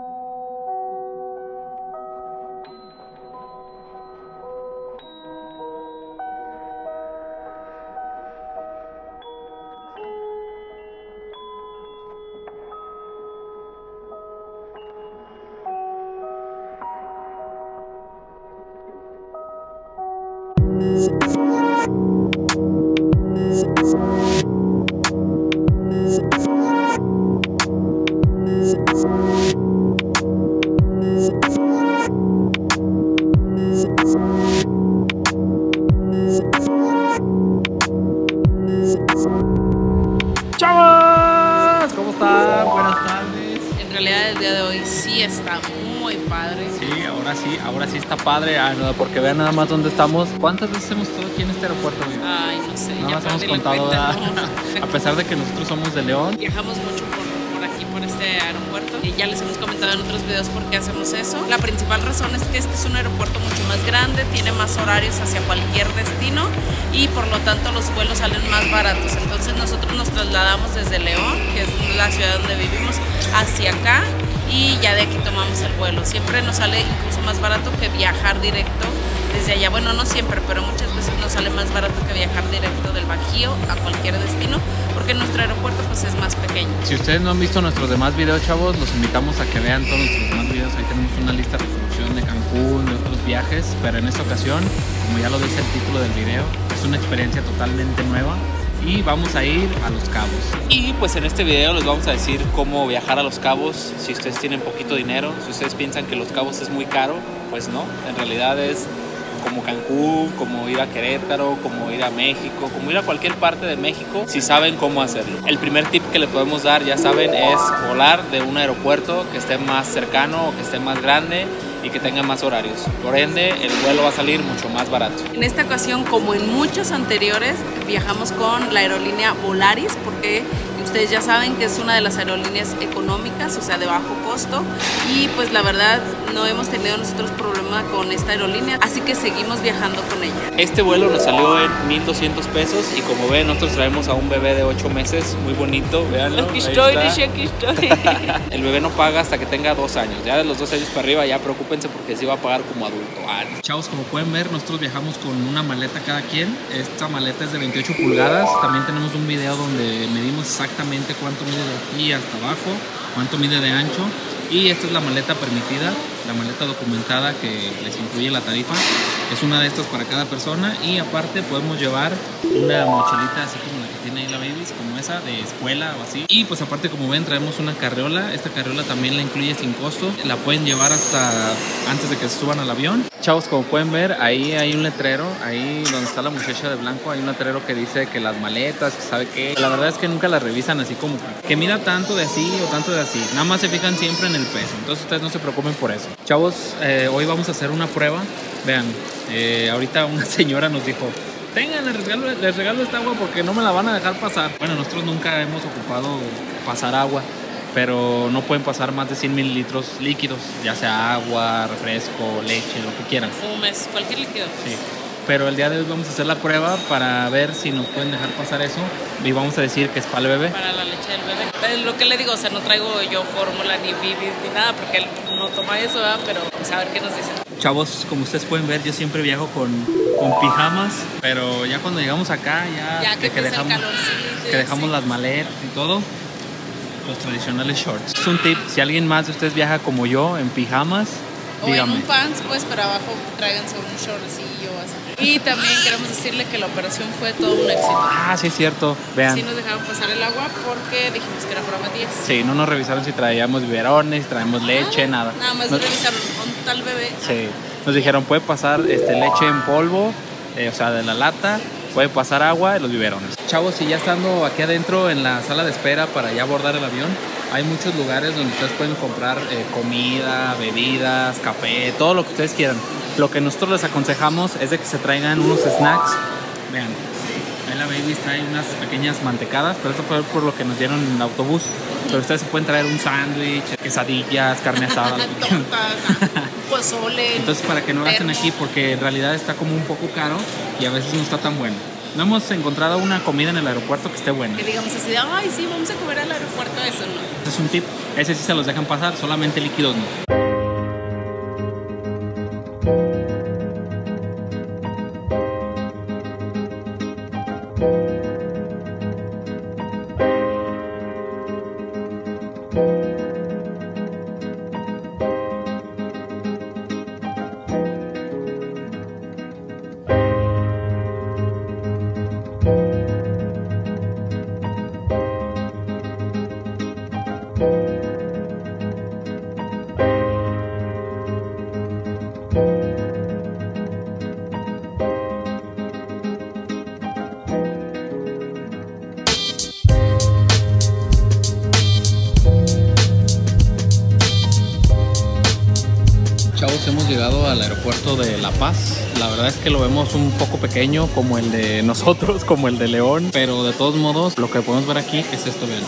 ¡Chavos! Padre. Ah, no, porque vean nada más dónde estamos. ¿Cuántas veces hemos estado aquí en este aeropuerto? Ay, no sé. Nada más hemos contado, cuenta, no. a pesar de que nosotros somos de León. Viajamos mucho por, por aquí, por este aeropuerto. Y ya les hemos comentado en otros videos por qué hacemos eso. La principal razón es que este es un aeropuerto mucho más grande, tiene más horarios hacia cualquier destino y por lo tanto los vuelos salen más baratos. Entonces nosotros nos trasladamos desde León, que es la ciudad donde vivimos, hacia acá y ya de aquí tomamos el vuelo. Siempre nos sale incluso más barato que viajar directo desde allá. Bueno, no siempre, pero muchas veces nos sale más barato que viajar directo del Bajío a cualquier destino, porque nuestro aeropuerto pues es más pequeño. Si ustedes no han visto nuestros demás videos, chavos, los invitamos a que vean todos nuestros demás videos. Ahí tenemos una lista de reproducción de Cancún, de otros viajes, pero en esta ocasión, como ya lo dice el título del video, es una experiencia totalmente nueva y vamos a ir a Los Cabos. Y pues en este video les vamos a decir cómo viajar a Los Cabos si ustedes tienen poquito dinero, si ustedes piensan que Los Cabos es muy caro, pues no, en realidad es como Cancún, como ir a Querétaro, como ir a México, como ir a cualquier parte de México, si saben cómo hacerlo. El primer tip que le podemos dar, ya saben, es volar de un aeropuerto que esté más cercano o que esté más grande y que tenga más horarios. Por ende, el vuelo va a salir mucho más barato. En esta ocasión, como en muchos anteriores, viajamos con la aerolínea Volaris porque ustedes ya saben que es una de las aerolíneas económicas, o sea, de bajo costo. Y pues la verdad no hemos tenido nosotros problema con esta aerolínea, así que seguimos viajando con ella. Este vuelo nos salió en 1200 pesos y como ven, nosotros traemos a un bebé de 8 meses, muy bonito, véanlo. Aquí estoy, aquí estoy. El bebé no paga hasta que tenga dos años. Ya de los dos años para arriba, ya preocúpense porque sí va a pagar como adulto. Ah. Chavos, como pueden ver, nosotros viajamos con una maleta cada quien. Esta maleta es de 28 pulgadas. También tenemos un video donde medimos exactamente cuánto mide de aquí hasta abajo, cuánto mide de ancho. Y esta es la maleta permitida, la maleta documentada que les incluye la tarifa. Es una de estas para cada persona y aparte podemos llevar una mochilita así como la que tiene ahí la Babies, como esa de escuela o así. Y pues aparte como ven traemos una carriola, esta carriola también la incluye sin costo, la pueden llevar hasta antes de que se suban al avión. Chavos, como pueden ver, ahí hay un letrero, ahí donde está la muchacha de blanco, hay un letrero que dice que las maletas, que sabe qué. La verdad es que nunca las revisan así como que, mida tanto de así o tanto de así. Nada más se fijan siempre en el peso, entonces ustedes no se preocupen por eso. Chavos, eh, hoy vamos a hacer una prueba. Vean, eh, ahorita una señora nos dijo, tengan, les regalo, les regalo esta agua porque no me la van a dejar pasar. Bueno, nosotros nunca hemos ocupado pasar agua, pero no pueden pasar más de 100 mililitros líquidos, ya sea agua, refresco, leche, lo que quieran. Fumes, cualquier líquido. Sí. Pero el día de hoy vamos a hacer la prueba para ver si nos pueden dejar pasar eso y vamos a decir que es para el bebé. Para la leche del bebé. Es lo que le digo, o sea, no traigo yo fórmula ni bibis ni nada porque él no toma eso, ¿verdad? Pero pues a ver qué nos dicen. Chavos, como ustedes pueden ver, yo siempre viajo con, con pijamas, pero ya cuando llegamos acá, ya, Ya que, que dejamos, que dejamos sí. las maletas y todo, los tradicionales shorts. Es un tip, si alguien más de ustedes viaja como yo en pijamas, O en dígame. un pants, pues, pero abajo tráiganse un shortcillo así. Y también queremos decirle que la operación fue todo un éxito. Ah, sí es cierto, vean. Sí nos dejaron pasar el agua porque dijimos que era para Matías. Sí, no nos revisaron si traíamos biberones, si traemos leche, nada. Nada más Nos- revisaron un tal bebé. Sí, nos dijeron puede pasar este, leche en polvo, eh, o sea, de la lata, puede pasar agua y los biberones. Chavos, y ya estando aquí adentro en la sala de espera para ya abordar el avión, hay muchos lugares donde ustedes pueden comprar eh, comida, bebidas, café, todo lo que ustedes quieran. Lo que nosotros les aconsejamos es de que se traigan unos snacks. Vean, ahí la baby trae unas pequeñas mantecadas, pero eso fue por lo que nos dieron en el autobús. Pero ustedes se pueden traer un sándwich, quesadillas, carne asada. pozole. Entonces para que no gasten aquí porque en realidad está como un poco caro y a veces no está tan bueno. No hemos encontrado una comida en el aeropuerto que esté buena. Que digamos así ay, sí, vamos a comer al aeropuerto, eso no. Es un tip. Ese sí se los dejan pasar, solamente líquidos no. Verdad es que lo vemos un poco pequeño como el de nosotros, como el de León, pero de todos modos lo que podemos ver aquí es esto, vean.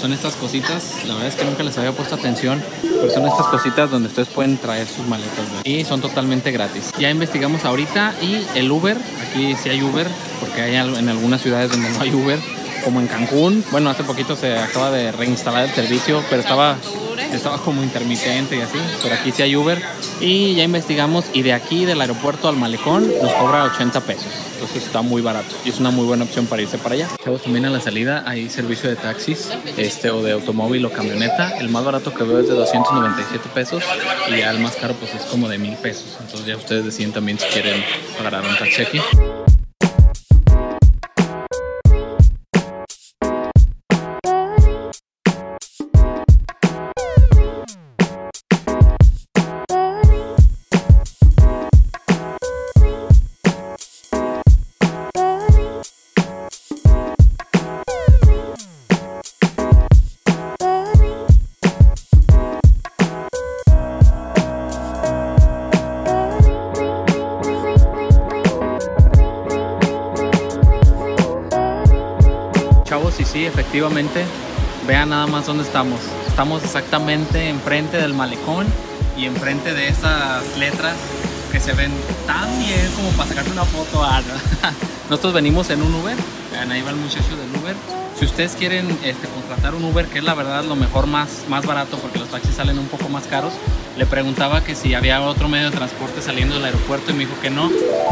Son estas cositas, la verdad es que nunca les había puesto atención, pero son estas cositas donde ustedes pueden traer sus maletas y son totalmente gratis. Ya investigamos ahorita y el Uber, aquí sí hay Uber, porque hay en algunas ciudades donde no hay Uber, como en Cancún. Bueno, hace poquito se acaba de reinstalar el servicio, pero estaba estaba como intermitente y así, pero aquí sí hay Uber. Y ya investigamos y de aquí del aeropuerto al malecón nos cobra 80 pesos, entonces está muy barato y es una muy buena opción para irse para allá. Chavos, también a la salida hay servicio de taxis este o de automóvil o camioneta, el más barato que veo es de 297 pesos y ya el más caro pues es como de mil pesos, entonces ya ustedes deciden también si quieren agarrar un taxi aquí. Vean nada más dónde estamos. Estamos exactamente enfrente del malecón y enfrente de esas letras que se ven tan bien como para sacarse una foto. Ah, no. Nosotros venimos en un Uber, vean, ahí va el muchacho del Uber. Si ustedes quieren este, contratar un Uber, que es la verdad lo mejor más, más barato porque los taxis salen un poco más caros, le preguntaba que si había otro medio de transporte saliendo del aeropuerto y me dijo que no,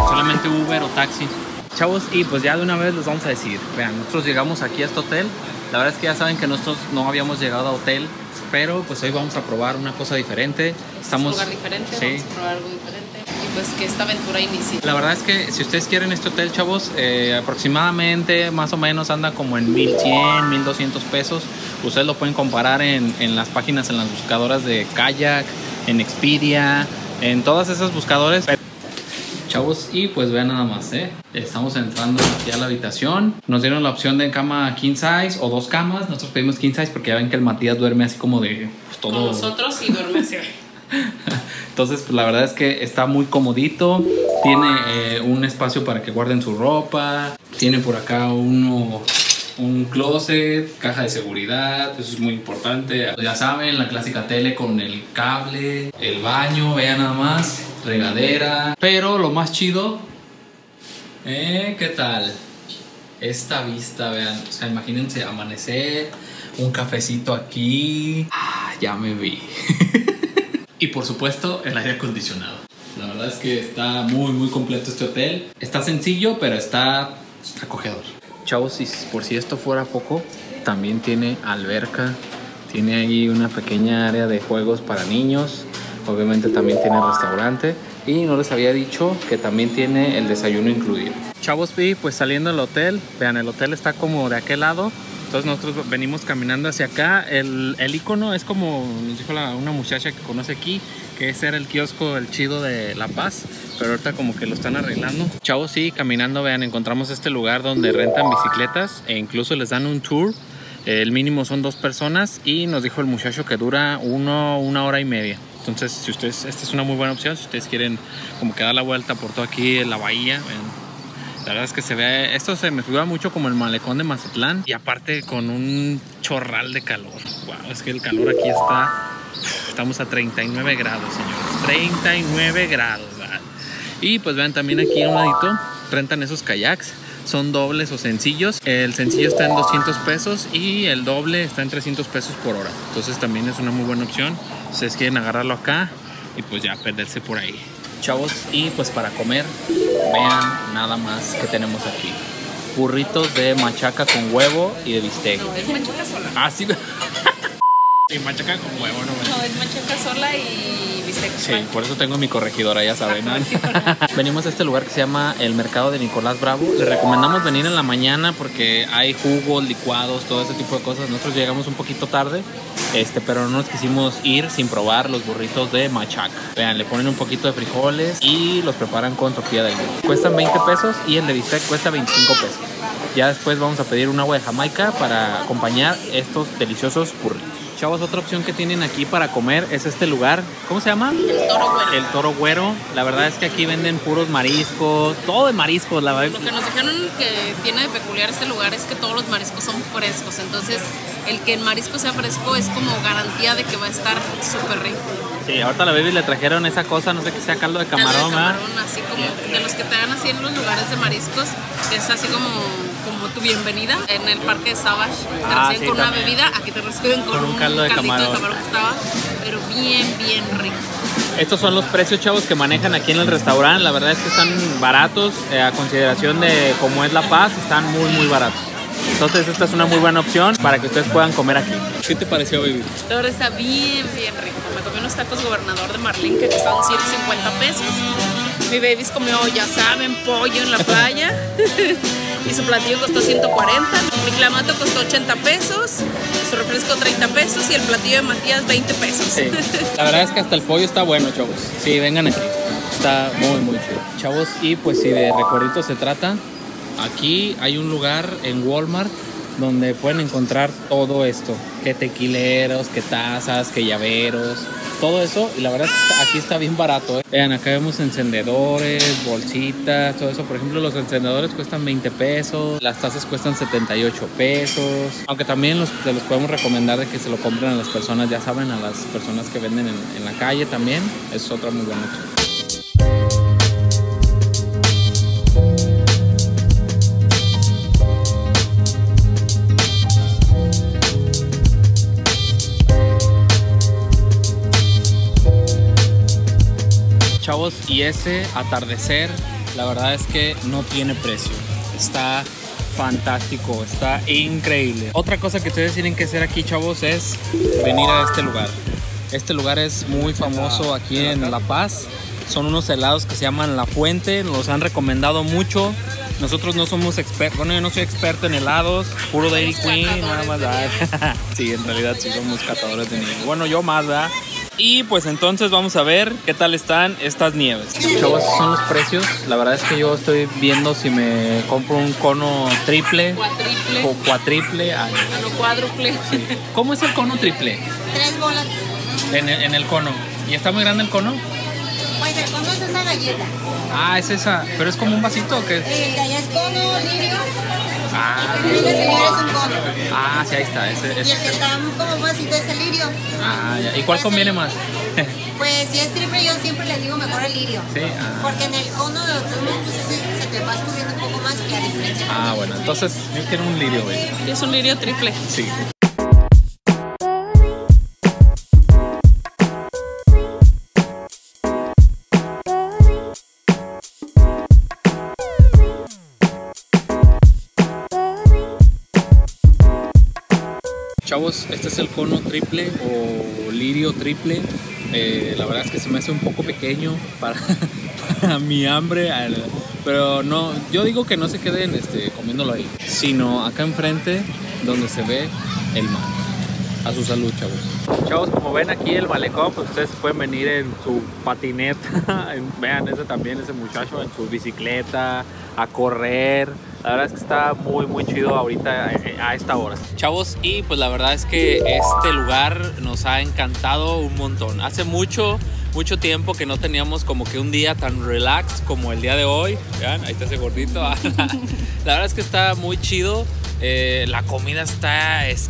solamente Uber o taxi. Chavos, y pues ya de una vez les vamos a decir, vean, nosotros llegamos aquí a este hotel, la verdad es que ya saben que nosotros no habíamos llegado a hotel, pero pues hoy vamos a probar una cosa diferente. Estamos... un lugar diferente, sí. vamos a probar algo diferente y pues que esta aventura inicie. La verdad es que si ustedes quieren este hotel, chavos, eh, aproximadamente más o menos anda como en 1100, 1200 pesos. Ustedes lo pueden comparar en, en las páginas, en las buscadoras de Kayak, en Expedia, en todas esas buscadores. Chavos, y pues vean nada más, ¿eh? Estamos entrando aquí a la habitación. Nos dieron la opción de cama king size o dos camas. Nosotros pedimos king size porque ya ven que el Matías duerme así como de pues, todo. Con nosotros y duerme así. Entonces, pues, la verdad es que está muy comodito. Tiene eh, un espacio para que guarden su ropa. Tiene por acá uno, un closet, caja de seguridad. Eso es muy importante. Ya saben, la clásica tele con el cable, el baño, vean nada más, regadera. Pero lo más chido, ¿eh? ¿Qué tal? Esta vista, vean. O sea, imagínense amanecer, un cafecito aquí. Ah, ya me vi. Y por supuesto, el aire acondicionado. La verdad es que está muy, muy completo este hotel. Está sencillo, pero está acogedor. Chavos, por si esto fuera poco, también tiene alberca. Tiene ahí una pequeña área de juegos para niños. Obviamente también tiene restaurante. Y no les había dicho que también tiene el desayuno incluido. Chavos, pues saliendo del hotel. Vean, el hotel está como de aquel lado. Entonces nosotros venimos caminando hacia acá. El, el icono es como nos dijo la, una muchacha que conoce aquí, que ese era el kiosco, el chido de La Paz. Pero ahorita como que lo están arreglando. Chavos, sí, caminando, vean, encontramos este lugar donde rentan bicicletas e incluso les dan un tour. El mínimo son dos personas y nos dijo el muchacho que dura uno, una hora y media. Entonces, si ustedes, esta es una muy buena opción. Si ustedes quieren como que dar la vuelta por todo aquí en la bahía, vean, la verdad es que se ve, esto se me figura mucho como el malecón de Mazatlán y aparte con un chorral de calor. Wow, es que el calor aquí está, estamos a 39 grados, señores, 39 grados. ¿verdad? Y pues vean también aquí a un ladito rentan esos kayaks. son dobles o sencillos. El sencillo está en 200 pesos y el doble está en 300 pesos por hora. Entonces también es una muy buena opción. Ustedes quieren agarrarlo acá y pues ya perderse por ahí. Chavos, y pues para comer, vean nada más que tenemos aquí. Burritos de machaca con huevo y de bistec. No, es machaca sola. Ah, sí. y machaca con huevo, no No, es machaca sola y bistec. Sí, por eso tengo mi corregidora, ya saben. ¿no? Venimos a este lugar que se llama el Mercado de Nicolás Bravo. Les recomendamos venir en la mañana porque hay jugos, licuados, todo ese tipo de cosas. Nosotros llegamos un poquito tarde, este, pero no nos quisimos ir sin probar los burritos de machaca. Vean, le ponen un poquito de frijoles y los preparan con tortilla de harina. Cuestan 20 pesos y el de bistec cuesta 25 pesos. Ya después vamos a pedir un agua de Jamaica para acompañar estos deliciosos burritos. Chavos, otra opción que tienen aquí para comer es este lugar. ¿Cómo se llama? El toro bueno. El Toro Güero. La verdad es que aquí venden puros mariscos, todo de mariscos, la verdad. Lo que nos dijeron que tiene de peculiar este lugar es que todos los mariscos son frescos. Entonces, el que el marisco sea fresco es como garantía de que va a estar súper rico. Sí, ahorita a la baby le trajeron esa cosa, no sé qué sea caldo de Caldo camarón, así como de los que te dan así en los lugares de mariscos, que es así como, como tu bienvenida en el parque de Savage. Te Ah, reciben sí, con una también. bebida, aquí te reciben con, Con un caldo de camarón. de camarón que estaba, pero bien, bien rico. Estos son los precios, chavos, que manejan aquí en el restaurante. La verdad es que están baratos eh, a consideración de cómo es La Paz, están muy, muy baratos. Entonces esta es una muy buena opción para que ustedes puedan comer aquí. ¿Qué te pareció, baby? La verdad está bien, bien rico. Me comí unos tacos gobernador de Marlín que costaban 150 pesos. Mi baby comió, ya saben, pollo en la playa. y su platillo costó 140. Mi clamato costó 80 pesos. Su refresco 30 pesos. Y el platillo de Matías 20 pesos. Sí. La verdad es que hasta el pollo está bueno, chavos. Sí, vengan aquí. Está muy, muy chido. Chavos, y pues si de recuerditos se trata, aquí hay un lugar en Walmart donde pueden encontrar todo esto. Que tequileros, que tazas, que llaveros, todo eso. Y la verdad es que aquí está bien barato. ¿eh? Vean, acá vemos encendedores, bolsitas, todo eso. Por ejemplo, los encendedores cuestan 20 pesos, las tazas cuestan 78 pesos. Aunque también los, los podemos recomendar de que se lo compren a las personas, ya saben, a las personas que venden en, en la calle también. Es otra muy buena opción. Y ese atardecer, la verdad es que no tiene precio. Está fantástico, está increíble. Otra cosa que ustedes tienen que hacer aquí, chavos, es venir a este lugar. Este lugar es muy famoso aquí en La Paz. Son unos helados que se llaman La Fuente, nos han recomendado mucho. Nosotros no somos expertos, bueno, yo no soy experto en helados, puro Dairy Queen, nada más. sí, en realidad sí somos catadores de nieve. Bueno, yo más, ¿verdad? Y pues entonces vamos a ver qué tal están estas nieves. Chavos, estos son los precios. La verdad es que yo estoy viendo si me compro un cono triple Cuatriple. o cuatriple. Ah, A lo cuádruple. ¿Cómo es el cono triple? Tres bolas. En el, en el cono. ¿Y está muy grande el cono? Pues el cono es esa galleta. Ah, es esa. ¿Pero es como un vasito o qué? El de allá es cono, lirio. Ah, El de señor es un cono. ah sí, ahí está. Ese, Y el ese. que está como vasito es el lirio. Ah, ya. ¿Y cuál conviene más? Pues si es triple, yo siempre les digo mejor el lirio. Sí, ah. Porque en el cono de los dos pues ese se te va escurriendo un poco más que a diferencia. Ah, bueno. Entonces yo quiero un lirio, güey. Es un lirio triple. Sí. Chavos, este es el cono triple o lirio triple. Eh, la verdad es que se me hace un poco pequeño para, mi hambre, pero no, yo digo que no se queden este, comiéndolo ahí, sino acá enfrente donde se ve el mar. A su salud, chavos. Chavos, como ven aquí el malecón, pues ustedes pueden venir en su patineta, vean ese también, ese muchacho, en su bicicleta, a correr. La verdad es que está muy, muy chido ahorita eh, a esta hora. Chavos, y pues la verdad es que este lugar nos ha encantado un montón. Hace mucho, mucho tiempo que no teníamos como que un día tan relax como el día de hoy. Vean, ahí está ese gordito. la verdad es que está muy chido. Eh, la comida está es-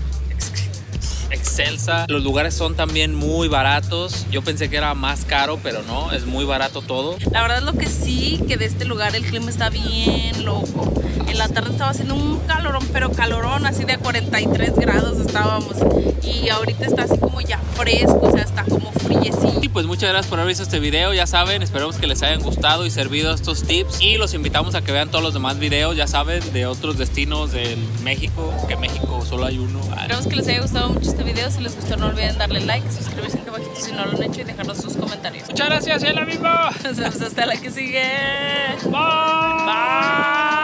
excelsa. Los lugares son también muy baratos. Yo pensé que era más caro, pero no, es muy barato todo. La verdad lo que sí, que de este lugar el clima está bien loco. En la tarde estaba haciendo un calorón, pero calorón, así de 43 grados estábamos. Y ahorita está así como ya fresco, o sea, está como friecito. Y pues muchas gracias por haber visto este video, ya saben, esperemos que les hayan gustado y servido estos tips. Y los invitamos a que vean todos los demás videos, ya saben, de otros destinos de México, que México solo hay uno. Esperemos que les haya gustado mucho este video. Si les gustó, no olviden darle like, suscribirse aquí abajito si no lo han hecho y dejarnos sus comentarios. Muchas gracias, y la misma. Nos vemos hasta la que sigue. Bye. Bye.